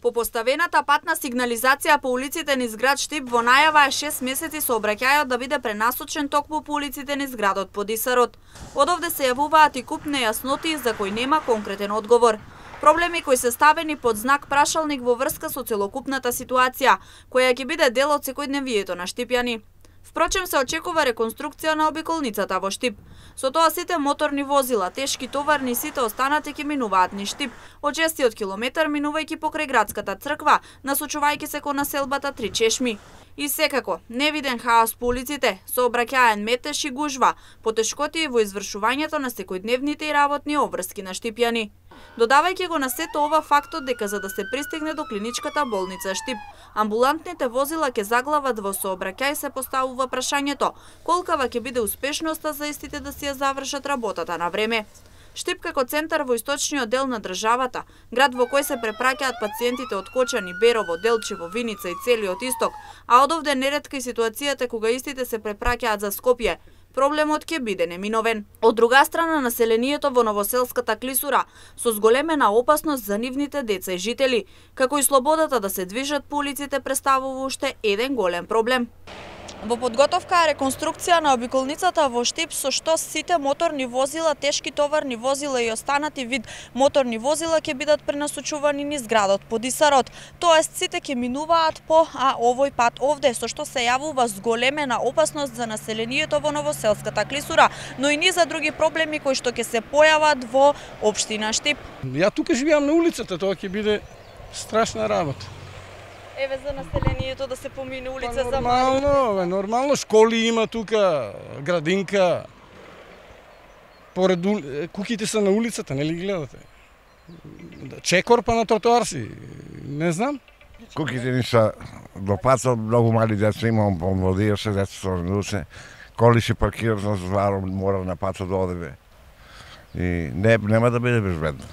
По поставената патна сигнализација по улиците низ град Штип во најава е 6 месеци сообраќајот да биде пренасочен токму по улиците низ градот под Исарот. Одовде се јавуваат и куп нејасноти за кои нема конкретен одговор. Проблеми кои се ставени под знак прашалник во врска со целокупната ситуација, која ќе биде дел од секојдневието на штипјани. Впрочем се очекува реконструкција на обиколницата во Штип. Со тоа сите моторни возила, тешки товарни сите останати ќе минуваат ни Штип, од честиот километар минувајќи покрај градската црква, насочувајќи се кон населбата Три Чешми. И секако, невиден хаос по улиците, сообраќаен метеш и гужва, потешкоти во извршувањето на секојдневните и работни обврски на Штипјани додавајќи го на сето ова фактот дека за да се пристигне до клиничката болница Штип, амбулантните возила ќе заглават во сообраќај се поставува прашањето колкава ќе биде успешноста за истите да си ја завршат работата на време. Штип како центар во источниот дел на државата, град во кој се препраќаат пациентите од Кочани, Берово, Делчево, Виница и целиот исток, а одовде нередка и ситуацијата кога истите се препраќаат за Скопје, проблемот ќе биде неминовен. Од друга страна, населението во Новоселската клисура со зголемена опасност за нивните деца и жители, како и слободата да се движат по улиците представува уште еден голем проблем. Во подготовка е реконструкција на обиколницата во Штип со што сите моторни возила, тешки товарни возила и останати вид моторни возила ќе бидат пренасочувани низ градот под Исарот. Тоест сите ќе минуваат по а овој пат овде со што се јавува зголемена опасност за населението во Новоселската клисура, но и низа други проблеми кои што ќе се појават во општина Штип. Ја тука живеам на улицата, тоа ќе биде страшна работа еве за населението да се помине улица па, за нормално, нормално школи има тука, градинка. Поред куките се на улицата, нели ги гледате? Чекор па на тротоар си, не знам. Куките ни са до пацот, многу мали деца имам, помладија се деца со нусе. Коли се паркираат на зваро, мора на пацот да одебе. И не, нема да биде безбедно.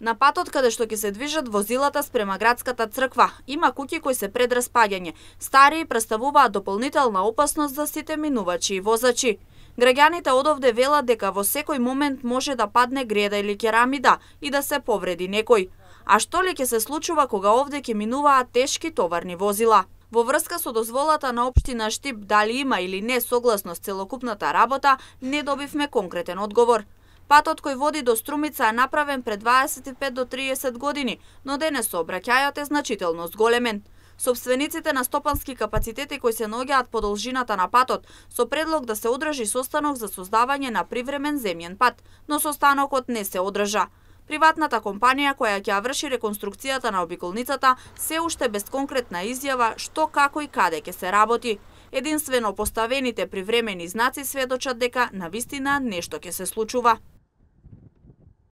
На патот каде што ќе се движат возилата спрема градската црква, има куќи кои се пред распаѓање. Стари представуваат дополнителна опасност за сите минувачи и возачи. Граѓаните одовде велат дека во секој момент може да падне греда или керамида и да се повреди некој. А што ли ќе се случува кога овде ќе минуваат тешки товарни возила? Во врска со дозволата на општина Штип дали има или не согласност целокупната работа, не добивме конкретен одговор. Патот кој води до Струмица е направен пред 25 до 30 години, но денес сообраќајот е значително зголемен. Собствениците на стопански капацитети кои се наоѓаат по должината на патот, со предлог да се одржи состанок за создавање на привремен земјен пат, но состанокот не се одржа. Приватната компанија која ќе врши реконструкцијата на обиколницата се уште без конкретна изјава што, како и каде ќе се работи. Единствено поставените привремени знаци сведочат дека на вистина нешто ќе се случува.